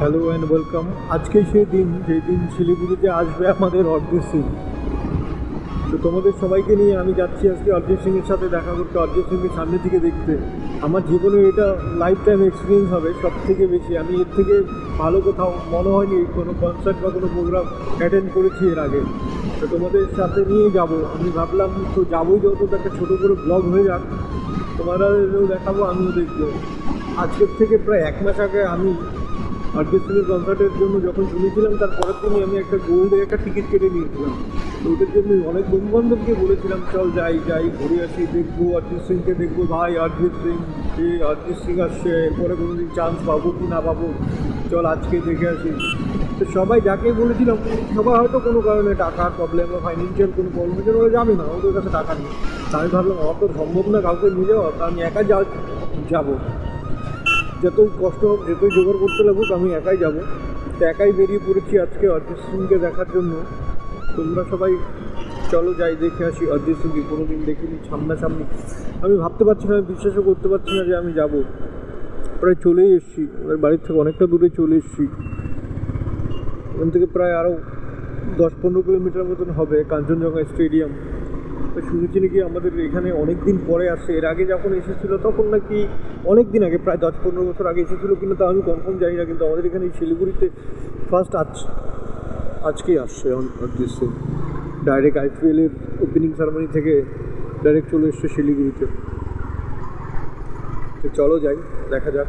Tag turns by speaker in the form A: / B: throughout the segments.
A: Hello and welcome আজকে সেই দিন যেই দিন শিলিগুড়িতে আসবে আমাদের অরিজিৎ সিং। তো তোমাদের সবাইকে নিয়ে আমি যাচ্ছি আজকে অরিজিৎ সিংয়ের সাথে দেখা করতে অরিজিৎ সিংকে সামনে থেকে দেখতে। আমার জীবনে এটা লাইফ টাইম এক্সপিরিয়েন্স হবে সব থেকে বেশি। আমি এর থেকে ভালো কোথাও মনে হয়নি, কোনো কনসার্ট বা কোনো প্রোগ্রাম অ্যাটেন্ড করেছি এর আগে। তো তোমাদের সাথে নিয়ে যাব। আমি ভাবলাম, তো যাবোই যত একটা ছোটো করে ব্লগ হয়ে যাক। তোমাদেরও দেখাবো, আমিও দেখব। আজকের থেকে প্রায় এক মাস আগে আমি অরিজিৎ সিংয়ের কনসার্টের জন্য যখন শুনেছিলাম, তার পরের দিনই আমি একটা গোল্ডের একটা টিকিট কেটে নিয়েছিলাম। তো ওটার জন্য অনেক বন্ধু বান্ধবকে বলেছিলাম, চল যাই যাই, ঘুরে আসি, দেখব অরিজিৎ সিংকে দেখব, ভাই অরিজিৎ সিং যে অরিজিৎ সিং আসছে এরপরে কোনো দিন চান্স পাবো কি না পাবো, চল আজকে দেখে আসি। তো সবাই যাকে বলেছিলাম সবাই হয়তো কোনো কারণে টাকার প্রবলেম বা ফাইন্যান্সিয়াল কোনো প্রবলেমের ওরা যাবে না, ওদের কাছে টাকা নেই। আমি ভাবলাম, আমার তো সম্ভব না কাউকে নিয়ে যাওয়া, তা আমি একা যা, যাব। যতই কষ্ট হোক, যতই জোগাড় করতে লাগুক, আমি একাই যাব। তো একাই বেরিয়ে পড়েছি আজকে অরিজিৎ সিংকে দেখার জন্য। তোমরা সবাই চলো যাই, দেখে আসি অরিজিৎ সিংকে। কোনো দিন দেখিনি সামনাসামনি। আমি ভাবতে পারছি না, আমি বিশ্বাসও করতে পারছি না যে আমি যাব। প্রায় চলেই এসেছি। ওদের বাড়ির থেকে অনেকটা দূরে চলে এসেছি। ওখান থেকে প্রায় আরও দশ পনেরো কিলোমিটার মতন হবে কাঞ্চনজঙ্ঘা স্টেডিয়াম। শুনেছি নাকি আমাদের এখানে অনেক দিন পরে আসছে এর আগে যখন এসেছিল তখন নাকি অনেক দিন আগে, প্রায় দশ পনেরো বছর আগে এসেছিল কিন্তু তা আমি কনফার্ম জানি না, কিন্তু আমাদের এখানে এই শিলিগুড়িতে ফার্স্ট আজ, আজকেই আসছে অরিজিৎ সিং ডাইরেক্ট আইপিএলের ওপেনিং সেরেমনি থেকে ডাইরেক্ট চলে এসছে শিলিগুড়িতে। তো চলো যাই, দেখা যাক।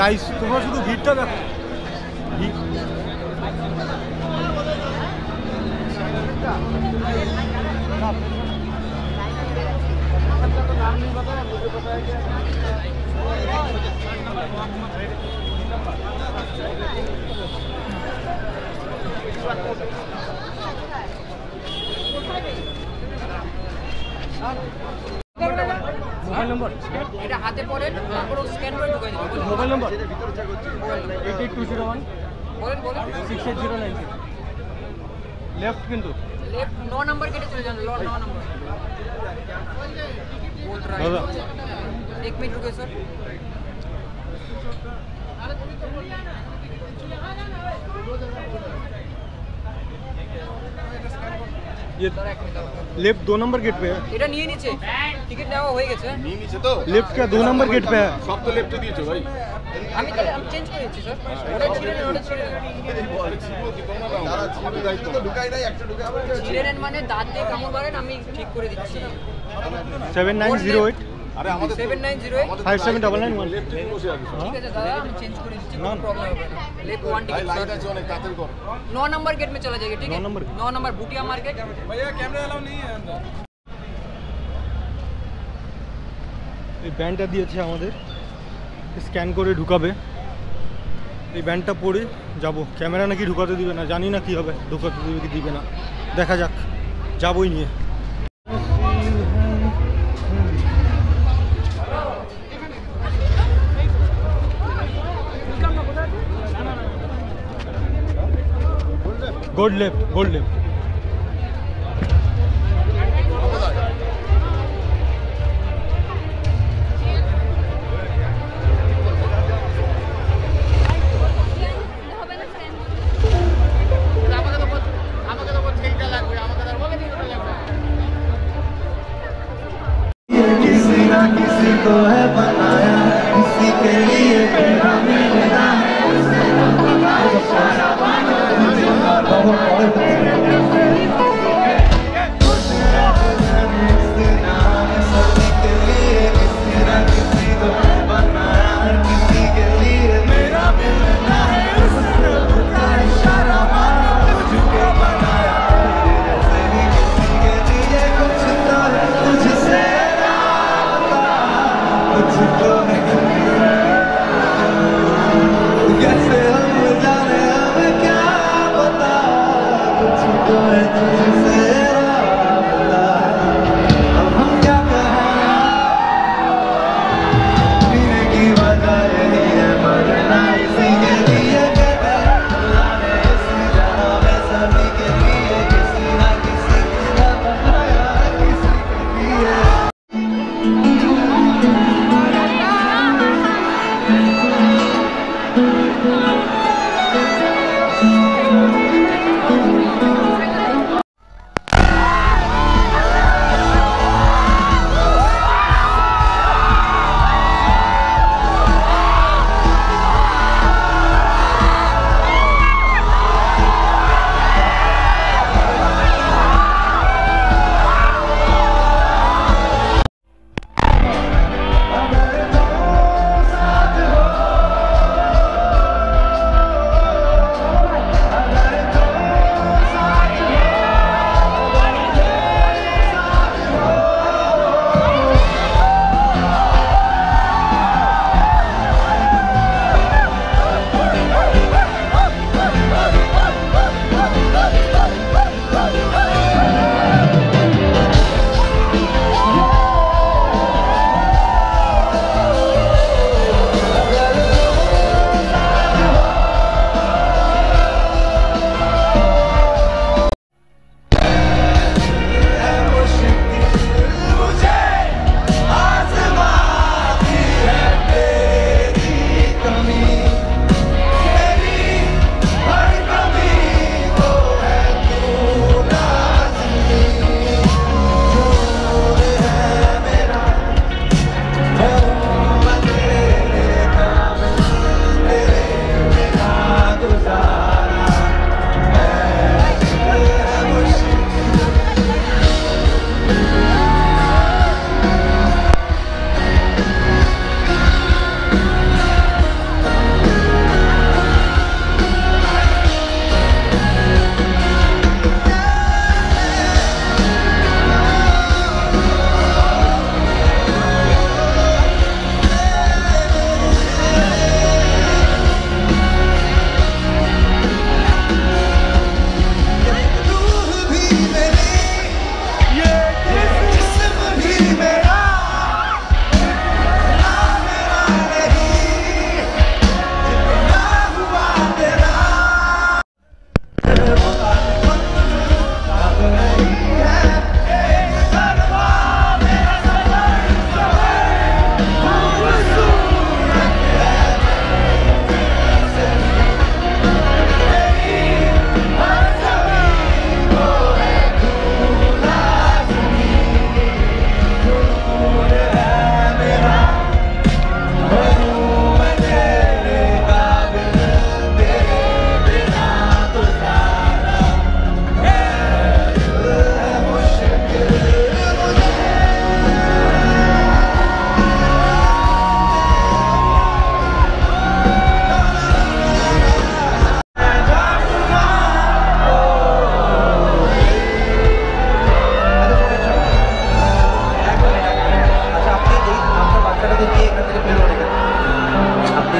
B: গাইস তোমরা শুধু ভিড়টা দেখো। মোবাইল নম্বর
C: এটা হাতে পড়ে তারপর স্ক্যান করে ঢুকাই দেবো বলুন
B: mobile number eight eight two zero one
C: বলেন বলেন
B: six eight zero nine left কিন্তু
C: লেফট ন নাম্বার কেটে চলে যান ল ন নাম্বার बोल रहा
B: दादा
C: है एक मिनट रुके सर
B: ये
C: सर एक मिनट
B: लेफ्ट दो नंबर गेट पे है
C: এটা নিয়ে নিচে টিকিট নেওয়া হয়ে গেছে
D: নিয়ে নিচ্ছে তো
B: लेफ्ट का दो नंबर गेट पे है
D: সব তো লেফটে দিয়েছো ভাই
C: আমি তাহলে আমি চেঞ্জ করে দিচ্ছি স্যার ওটা ছিঁড়ে নেন ওটা ছিঁড়ে নেন
D: ঢুকাই নাই একটা ঢুকে আবার
C: ছিঁড়ে নেন মানে দাঁত দিয়ে কামড় মারেন আমি ঠিক করে দিচ্ছি
B: সেভেন নাইন জিরো এইট
D: আরে আমাদের
C: seven nine zero
B: five seven double nine one
D: লেফটে বসে আছি
C: ঠিক আছে দাদা আমি চেঞ্জ করে দিচ্ছি
B: না,
C: কোনো
B: না।
C: प्रॉब्लम হবে না লেফট ওয়ান
D: ভাই
C: टिकट
D: লাইট
C: सर
D: আছে অনেক তাড়াতাড়ি কর
C: नौ नंबर गेट में चला जाइए ठीक है
B: नौ नंबर?
C: नौ नंबर भूटिया मार्केट
B: এই ব্যান্ডটা দিয়েছে আমাদের স্ক্যান করে ঢুকাবে এই ব্যান্ডটা পরে যাব ক্যামেরা নাকি ঢুকাতে দিবে না জানি না কি হবে ঢুকাতে দিবে কি দিবে না দেখা যাক যাবই নিয়ে
E: Good lift,
B: good lift.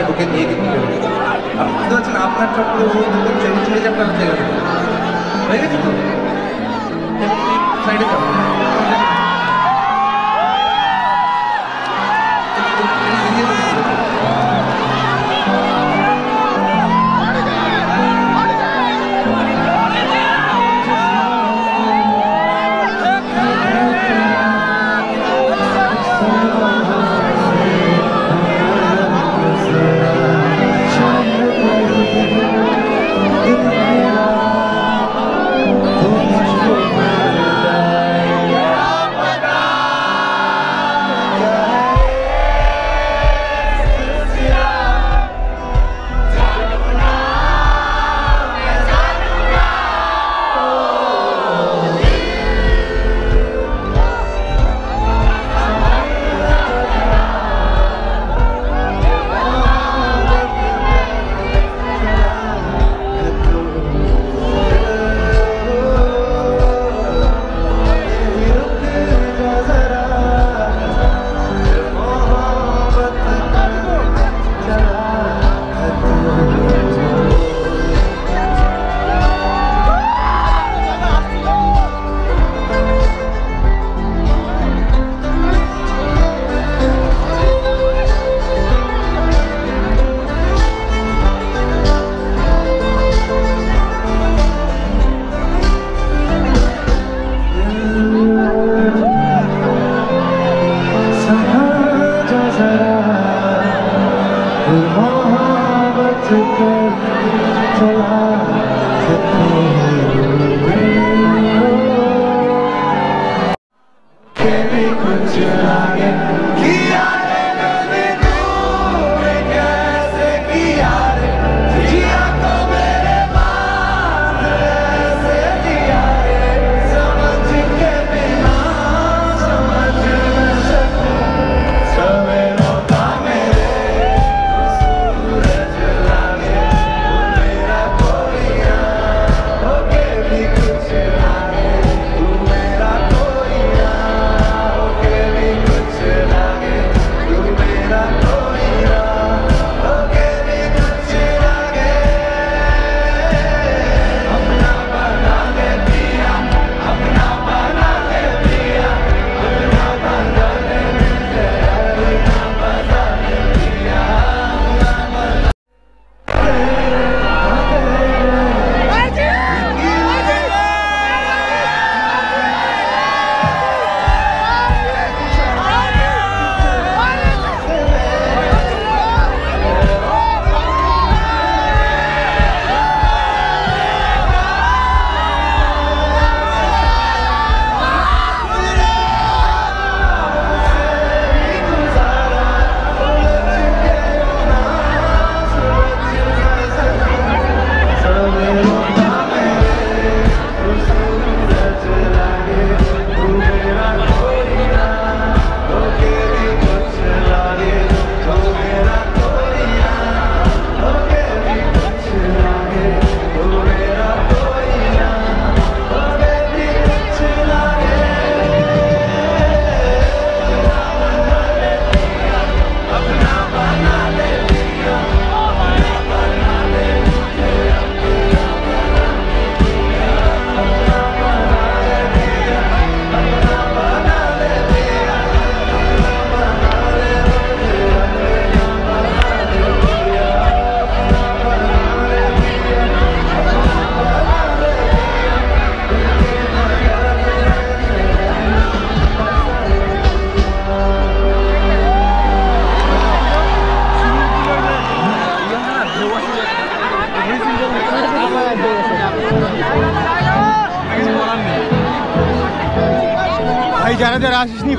B: আমি ওকে দিয়ে কিন্তু বুঝতে পারছেন আপনার চক্র ও চলে যাবে হয়ে গেছে তো